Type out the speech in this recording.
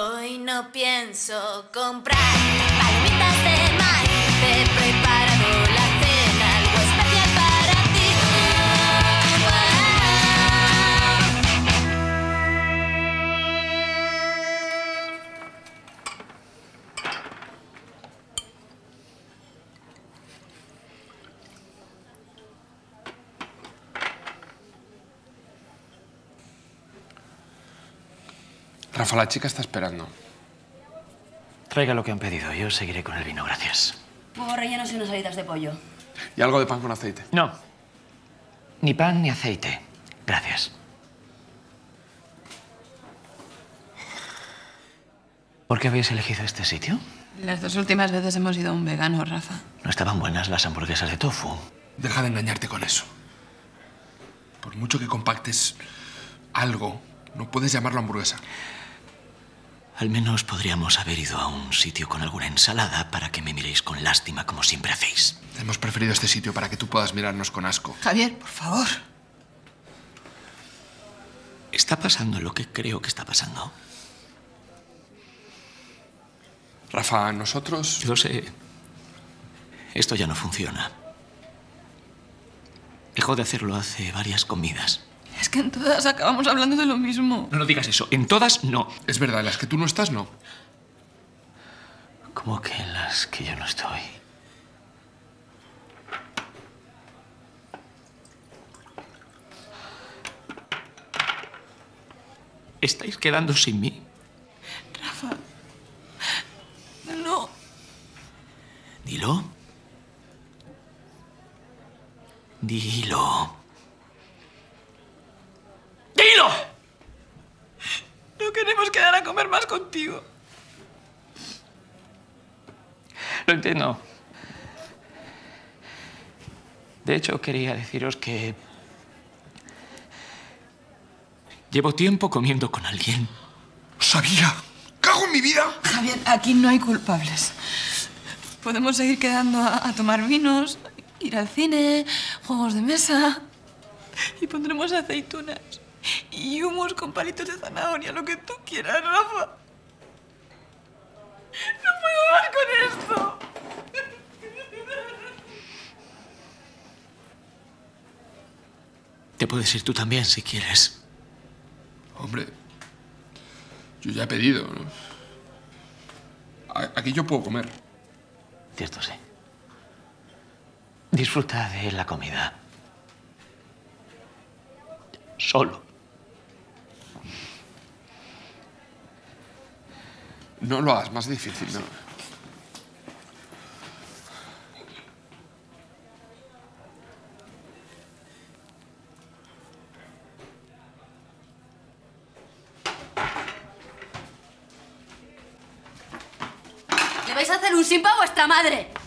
Hoy no pienso comprar palomitas de maíz. He Rafa, la chica está esperando. Traiga lo que han pedido. Yo seguiré con el vino, gracias. Huevos rellenos y unas alitas de pollo. Y algo de pan con aceite. No. Ni pan ni aceite. Gracias. ¿Por qué habéis elegido este sitio? Las dos últimas veces hemos ido a un vegano, Rafa. No estaban buenas las hamburguesas de tofu. Deja de engañarte con eso. Por mucho que compactes algo, no puedes llamarlo hamburguesa. Al menos podríamos haber ido a un sitio con alguna ensalada para que me miréis con lástima como siempre hacéis. Hemos preferido este sitio para que tú puedas mirarnos con asco. Javier, por favor. ¿Está pasando lo que creo que está pasando? Rafa, nosotros... Lo sé. Esto ya no funciona. Dejó de hacerlo hace varias comidas. Es que en todas acabamos hablando de lo mismo. No, no digas eso. En todas, no. Es verdad, en las que tú no estás, no. ¿Cómo que en las que yo no estoy? ¿Estáis quedando sin mí? Rafa. No. Dilo. Dilo. No queremos quedar a comer más contigo. Lo entiendo. De hecho, quería deciros que... Llevo tiempo comiendo con alguien. ¡Sabía! ¡Cago en mi vida! Javier, aquí no hay culpables. Podemos seguir quedando a, a tomar vinos, ir al cine, juegos de mesa. Y pondremos aceitunas y humos con palitos de zanahoria, lo que tú quieras, Rafa. No puedo más con esto. Te puedes ir tú también si quieres. Hombre, yo ya he pedido. ¿no? Aquí yo puedo comer. Cierto, sí. Disfruta de la comida. Solo. No lo hagas más difícil, ¿no? ¿Le vais a hacer un simpa a vuestra madre?